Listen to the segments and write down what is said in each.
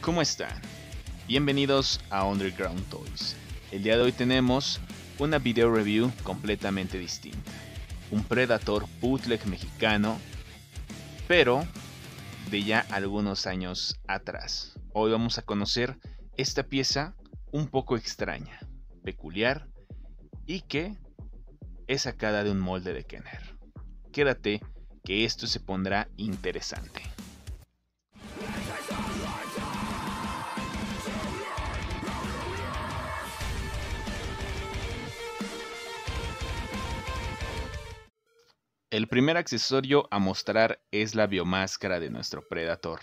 ¿Cómo están? Bienvenidos a Underground Toys. El día de hoy tenemos una video review completamente distinta. Un Predator bootleg mexicano, pero de ya algunos años atrás. Hoy vamos a conocer esta pieza un poco extraña, peculiar y que es sacada de un molde de Kenner. Quédate que esto se pondrá interesante. El primer accesorio a mostrar es la biomáscara de nuestro Predator,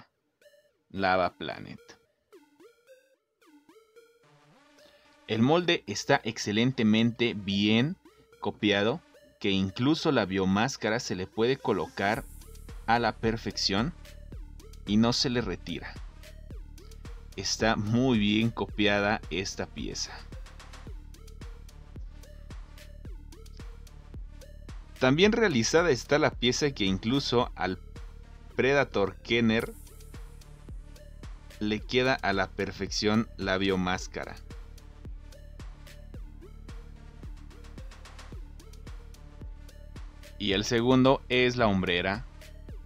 Lava Planet. El molde está excelentemente bien copiado, que incluso la biomáscara se le puede colocar a la perfección y no se le retira. Está muy bien copiada esta pieza. También realizada está la pieza que incluso al Predator Kenner le queda a la perfección la biomáscara. Y el segundo es la hombrera,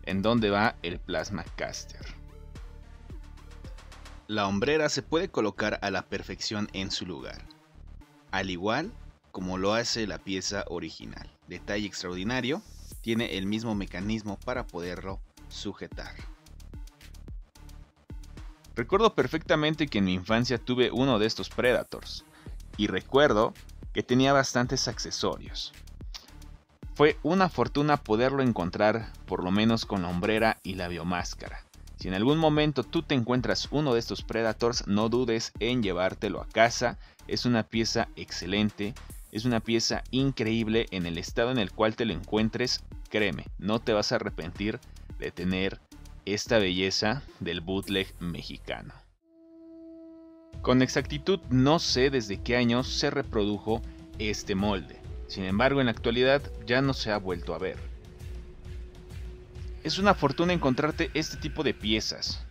en donde va el Plasma Caster. La hombrera se puede colocar a la perfección en su lugar, al igual como lo hace la pieza original. Detalle extraordinario, tiene el mismo mecanismo para poderlo sujetar. Recuerdo perfectamente que en mi infancia tuve uno de estos Predators y recuerdo que tenía bastantes accesorios. Fue una fortuna poderlo encontrar por lo menos con la hombrera y la biomáscara. Si en algún momento tú te encuentras uno de estos Predators, no dudes en llevártelo a casa. Es una pieza excelente es una pieza increíble en el estado en el cual te lo encuentres. Créeme, no te vas a arrepentir de tener esta belleza del bootleg mexicano. Con exactitud no sé desde qué año se reprodujo este molde. Sin embargo, en la actualidad ya no se ha vuelto a ver. Es una fortuna encontrarte este tipo de piezas,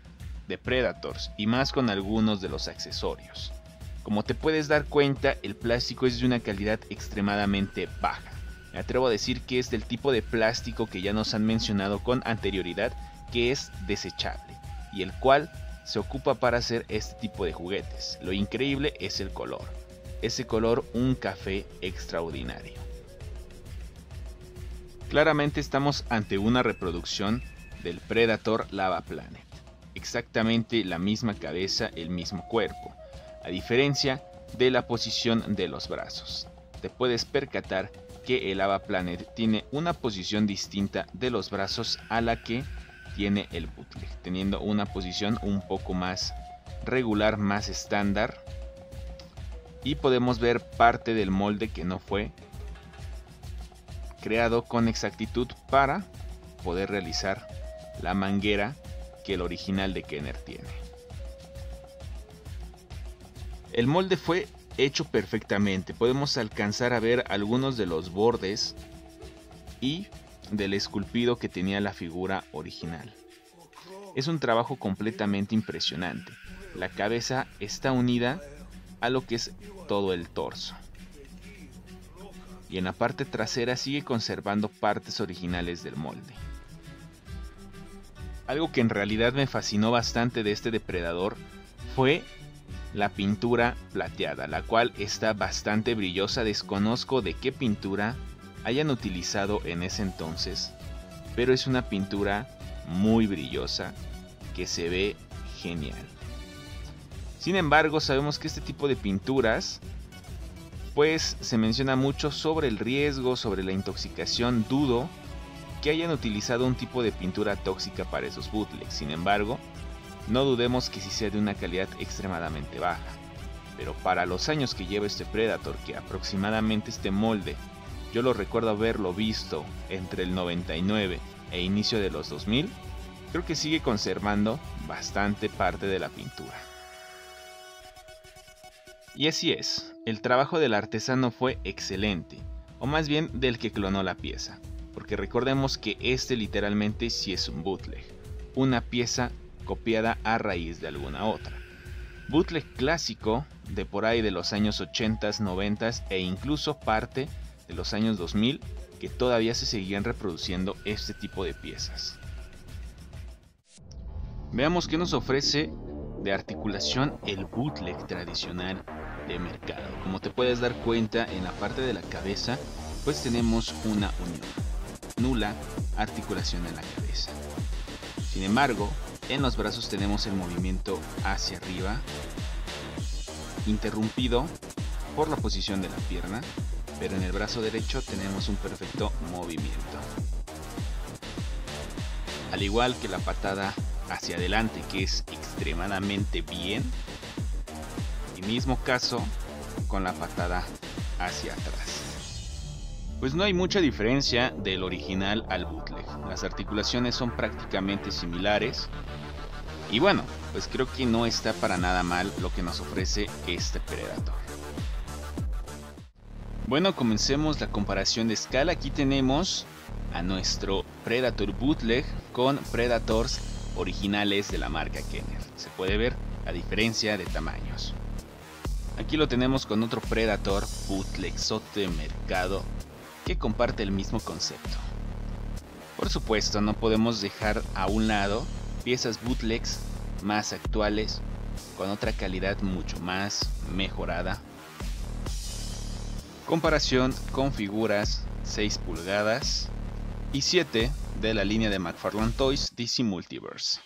de Predators, y más con algunos de los accesorios. Como te puedes dar cuenta, el plástico es de una calidad extremadamente baja. Me atrevo a decir que es del tipo de plástico que ya nos han mencionado con anterioridad, que es desechable, y el cual se ocupa para hacer este tipo de juguetes. Lo increíble es el color. Ese color un café extraordinario. Claramente estamos ante una reproducción del Predator Lava Planet. Exactamente la misma cabeza, el mismo cuerpo a diferencia de la posición de los brazos. Te puedes percatar que el Ava Planet tiene una posición distinta de los brazos a la que tiene el bootleg, teniendo una posición un poco más regular, más estándar. Y podemos ver parte del molde que no fue creado con exactitud para poder realizar la manguera que el original de Kenner tiene. El molde fue hecho perfectamente. Podemos alcanzar a ver algunos de los bordes y del esculpido que tenía la figura original. Es un trabajo completamente impresionante. La cabeza está unida a lo que es todo el torso. Y en la parte trasera sigue conservando partes originales del molde. Algo que en realidad me fascinó bastante de este depredador fue la pintura plateada, la cual está bastante brillosa. Desconozco de qué pintura hayan utilizado en ese entonces, pero es una pintura muy brillosa que se ve genial. Sin embargo, sabemos que este tipo de pinturas pues se menciona mucho sobre el riesgo, sobre la intoxicación, dudo que hayan utilizado un tipo de pintura tóxica para esos bootlegs. Sin embargo, no dudemos que si sea de una calidad extremadamente baja, pero para los años que lleva este Predator, que aproximadamente este molde, yo lo recuerdo haberlo visto entre el 99 e inicio de los 2000, creo que sigue conservando bastante parte de la pintura. Y así es, el trabajo del artesano fue excelente, o más bien del que clonó la pieza, porque recordemos que este literalmente sí es un bootleg, una pieza copiada a raíz de alguna otra. Bootleg clásico de por ahí de los años 80, 90 e incluso parte de los años 2000 que todavía se seguían reproduciendo este tipo de piezas. Veamos qué nos ofrece de articulación el bootleg tradicional de mercado. Como te puedes dar cuenta en la parte de la cabeza, pues tenemos una unión, nula articulación en la cabeza. Sin embargo, en los brazos tenemos el movimiento hacia arriba, interrumpido por la posición de la pierna, pero en el brazo derecho tenemos un perfecto movimiento. Al igual que la patada hacia adelante, que es extremadamente bien, y mismo caso con la patada hacia atrás. Pues no hay mucha diferencia del original al bootleg. Las articulaciones son prácticamente similares. Y bueno, pues creo que no está para nada mal lo que nos ofrece este Predator. Bueno, comencemos la comparación de escala. Aquí tenemos a nuestro Predator Bootleg con Predators originales de la marca Kenner. Se puede ver la diferencia de tamaños. Aquí lo tenemos con otro Predator Bootleg Sote Mercado que comparte el mismo concepto. Por supuesto, no podemos dejar a un lado piezas bootlegs más actuales con otra calidad mucho más mejorada. Comparación con figuras 6 pulgadas y 7 de la línea de McFarlane Toys DC Multiverse.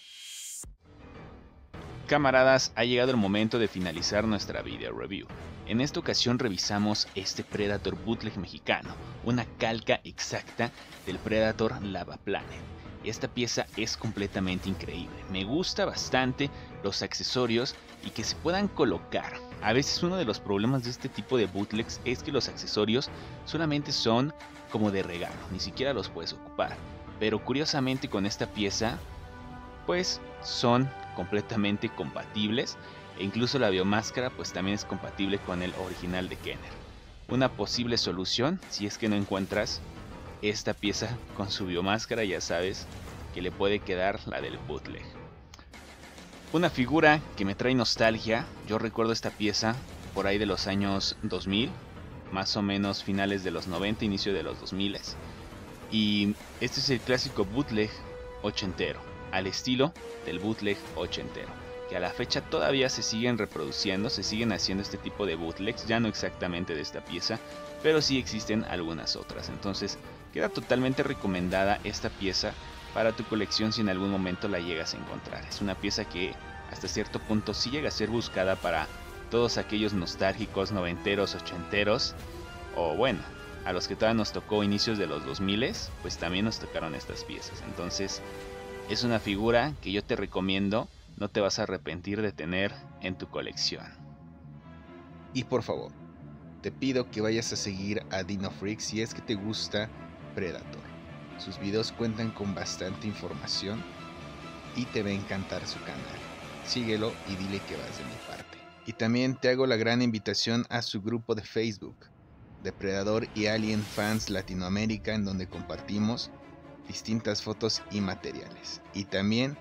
Camaradas, ha llegado el momento de finalizar nuestra video review. En esta ocasión revisamos este Predator Bootleg mexicano, una calca exacta del Predator Lava Planet. Esta pieza es completamente increíble, me gusta bastante los accesorios y que se puedan colocar. A veces uno de los problemas de este tipo de bootlegs es que los accesorios solamente son como de regalo, ni siquiera los puedes ocupar. Pero curiosamente con esta pieza, pues son completamente compatibles e incluso la biomáscara pues también es compatible con el original de Kenner. Una posible solución, si es que no encuentras esta pieza con su biomáscara, ya sabes que le puede quedar la del bootleg. Una figura que me trae nostalgia, yo recuerdo esta pieza por ahí de los años 2000, más o menos finales de los 90, inicio de los 2000. Y este es el clásico bootleg ochentero, al estilo del bootleg ochentero que a la fecha todavía se siguen reproduciendo, se siguen haciendo este tipo de bootlegs, ya no exactamente de esta pieza, pero sí existen algunas otras. Entonces, queda totalmente recomendada esta pieza para tu colección si en algún momento la llegas a encontrar. Es una pieza que hasta cierto punto sí llega a ser buscada para todos aquellos nostálgicos noventeros, ochenteros, o bueno, a los que todavía nos tocó inicios de los 2000, pues también nos tocaron estas piezas. Entonces, es una figura que yo te recomiendo no te vas a arrepentir de tener en tu colección. Y por favor, te pido que vayas a seguir a Dino Freak si es que te gusta Predator. Sus videos cuentan con bastante información y te va a encantar su canal. Síguelo y dile que vas de mi parte. Y también te hago la gran invitación a su grupo de Facebook, Depredador y Alien Fans Latinoamérica, en donde compartimos distintas fotos y materiales. Y también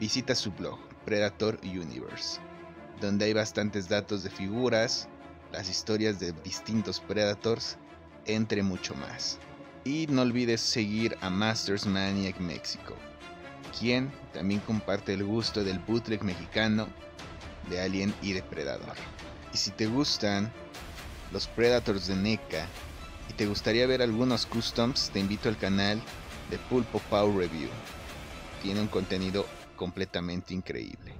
visita su blog, Predator Universe, donde hay bastantes datos de figuras, las historias de distintos Predators, entre mucho más. Y no olvides seguir a Masters Maniac México, quien también comparte el gusto del bootleg mexicano de Alien y Depredador. Y si te gustan los Predators de NECA y te gustaría ver algunos customs, te invito al canal de Pulpo Power Review. Tiene un contenido completamente increíble.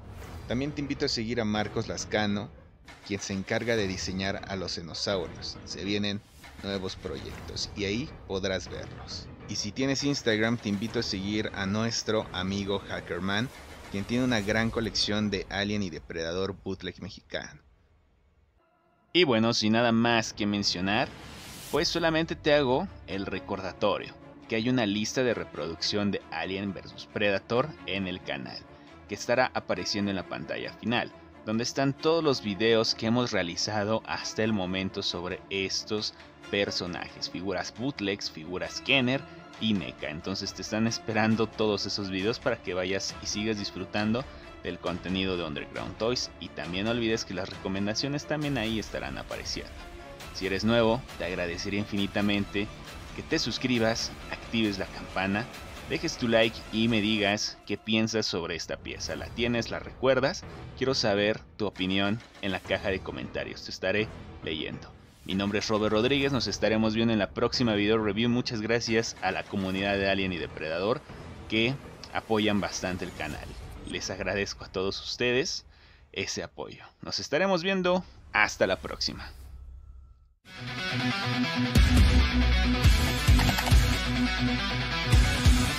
También te invito a seguir a Marcos Lascano, quien se encarga de diseñar a los dinosaurios. Se vienen nuevos proyectos y ahí podrás verlos. Y si tienes Instagram, te invito a seguir a nuestro amigo Hackerman, quien tiene una gran colección de Alien y Depredador bootleg mexicano. Y bueno, sin nada más que mencionar, pues solamente te hago el recordatorio que hay una lista de reproducción de Alien vs Predator en el canal, que estará apareciendo en la pantalla final, donde están todos los videos que hemos realizado hasta el momento sobre estos personajes, figuras bootlegs, figuras Kenner y NECA. Entonces te están esperando todos esos videos para que vayas y sigas disfrutando del contenido de Underground Toys y también no olvides que las recomendaciones también ahí estarán apareciendo. Si eres nuevo, te agradecería infinitamente que te suscribas, actives la campana, dejes tu like y me digas qué piensas sobre esta pieza. ¿La tienes? ¿La recuerdas? Quiero saber tu opinión en la caja de comentarios. Te estaré leyendo. Mi nombre es Robert Rodríguez, nos estaremos viendo en la próxima video review. Muchas gracias a la comunidad de Alien y Depredador que apoyan bastante el canal. Les agradezco a todos ustedes ese apoyo. Nos estaremos viendo. Hasta la próxima.